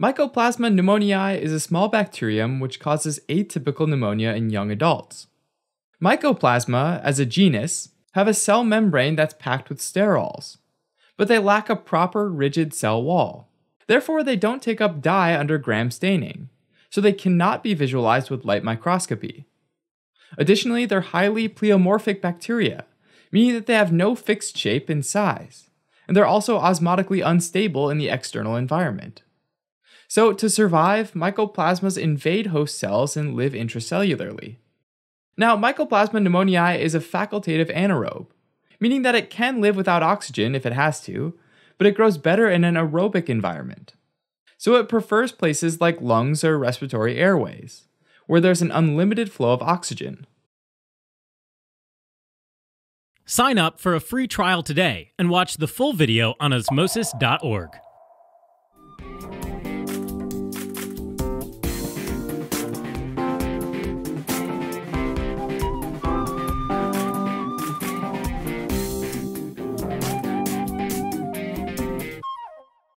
Mycoplasma pneumoniae is a small bacterium which causes atypical pneumonia in young adults. Mycoplasma, as a genus, have a cell membrane that's packed with sterols, but they lack a proper rigid cell wall. Therefore, they don't take up dye under gram staining, so they cannot be visualized with light microscopy. Additionally, they're highly pleomorphic bacteria, meaning that they have no fixed shape and size, and they're also osmotically unstable in the external environment. So, to survive, mycoplasmas invade host cells and live intracellularly. Now, Mycoplasma pneumoniae is a facultative anaerobe, meaning that it can live without oxygen if it has to, but it grows better in an aerobic environment. So it prefers places like lungs or respiratory airways, where there's an unlimited flow of oxygen. Sign up for a free trial today and watch the full video on osmosis.org.